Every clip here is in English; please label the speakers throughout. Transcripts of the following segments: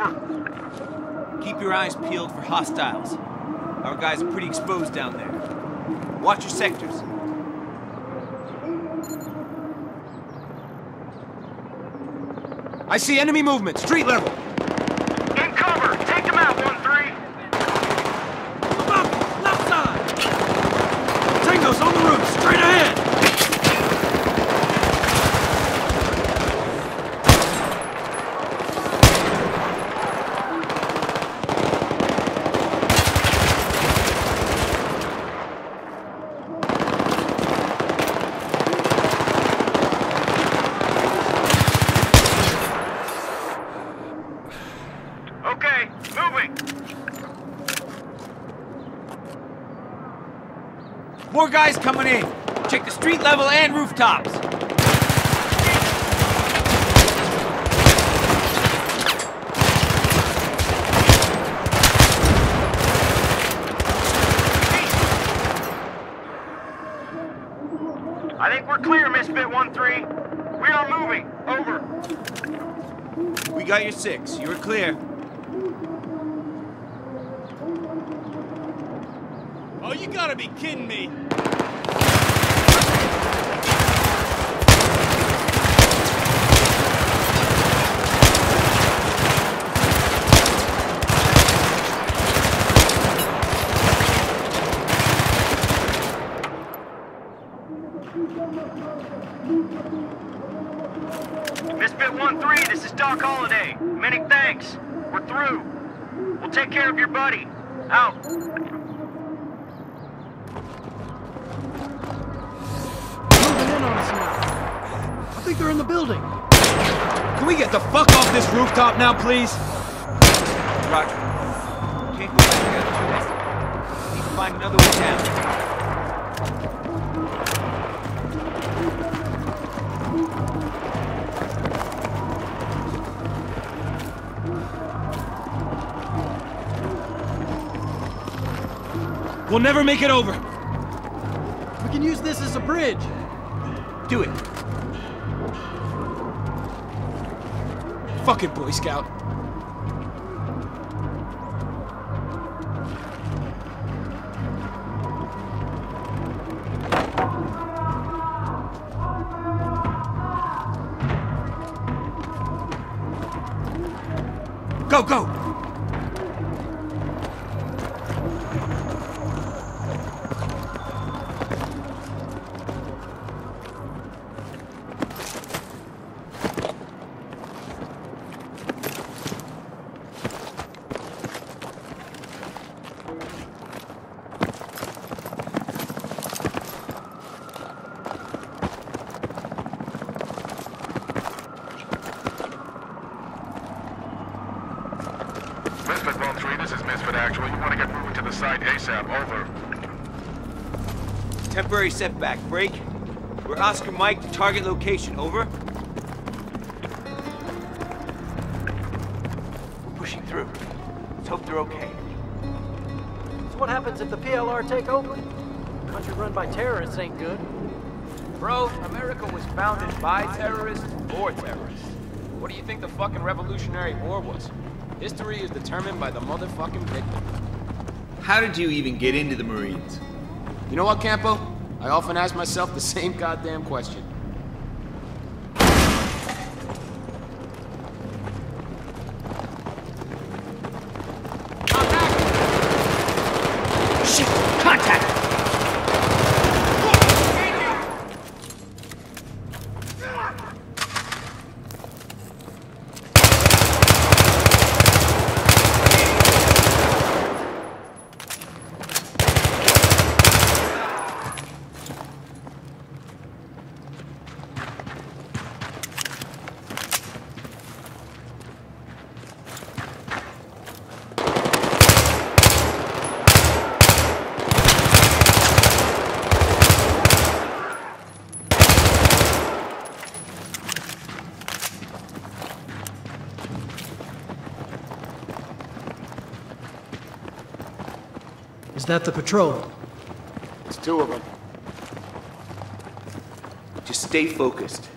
Speaker 1: Keep your eyes peeled for hostiles. Our guys are pretty exposed down there. Watch your sectors.
Speaker 2: I see enemy movement, street level.
Speaker 3: In cover! Take them out, 1-3!
Speaker 2: Up, left side. Tango's on the roof, straight ahead.
Speaker 3: Okay, moving!
Speaker 1: More guys coming in. Check the street level and rooftops.
Speaker 3: I think we're clear, Misfit 1-3. We are moving. Over.
Speaker 1: We got your six. You're clear.
Speaker 2: You gotta be kidding me.
Speaker 3: Misfit 1-3, this is Doc Holliday. Many thanks. We're through. We'll take care of your buddy. Out.
Speaker 4: In on us now. I think they're in the building.
Speaker 2: Can we get the fuck off this rooftop now, please?
Speaker 1: Roger. Can't go back together. Need to find another way down.
Speaker 2: We'll never make it over.
Speaker 4: We can use this as a bridge.
Speaker 1: Do it.
Speaker 2: Fuck it, Boy Scout.
Speaker 1: Go, go!
Speaker 5: Misfit 1-3, this is Misfit Actual. You want to get moving to the site ASAP. Over.
Speaker 1: Temporary setback. Break. We're Oscar Mike to target location. Over. We're pushing through. Let's hope they're okay.
Speaker 4: So what happens if the PLR take over? Country run by terrorists ain't good.
Speaker 6: Bro, America was founded by terrorists for terrorists. What do you think the fucking Revolutionary War was? History is determined by the motherfucking victim.
Speaker 1: How did you even get into the Marines?
Speaker 6: You know what, Campo? I often ask myself the same goddamn question.
Speaker 1: Shit! Contact!
Speaker 4: Is that the patrol?
Speaker 6: It's two of them.
Speaker 1: Just stay focused.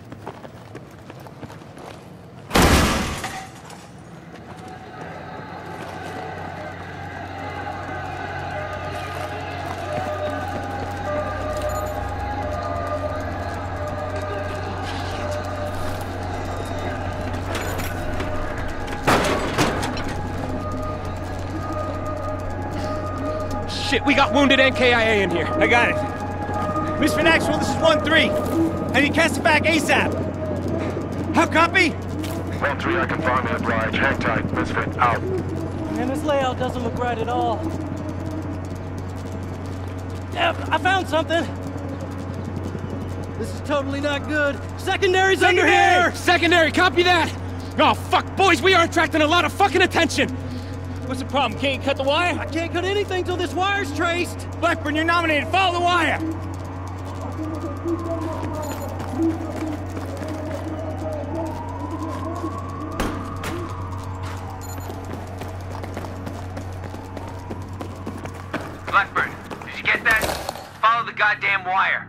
Speaker 6: Shit, we got wounded NKIA in here.
Speaker 7: I got it. Misfit Actual, this is 1-3. I need back ASAP. How copy?
Speaker 5: 1-3, I can confirm the oblige. Hang tight. Misfit, out.
Speaker 4: Man, this layout doesn't look right at all. Yeah, I found something. This is totally not good. Secondary's under here!
Speaker 6: Secondary, copy that! Oh, fuck, boys, we are attracting a lot of fucking attention!
Speaker 7: What's the problem? Can't you cut the wire?
Speaker 4: I can't cut anything till this wire's traced.
Speaker 7: Blackburn, you're nominated. Follow the wire.
Speaker 1: Blackburn, did you get that? Follow the goddamn wire.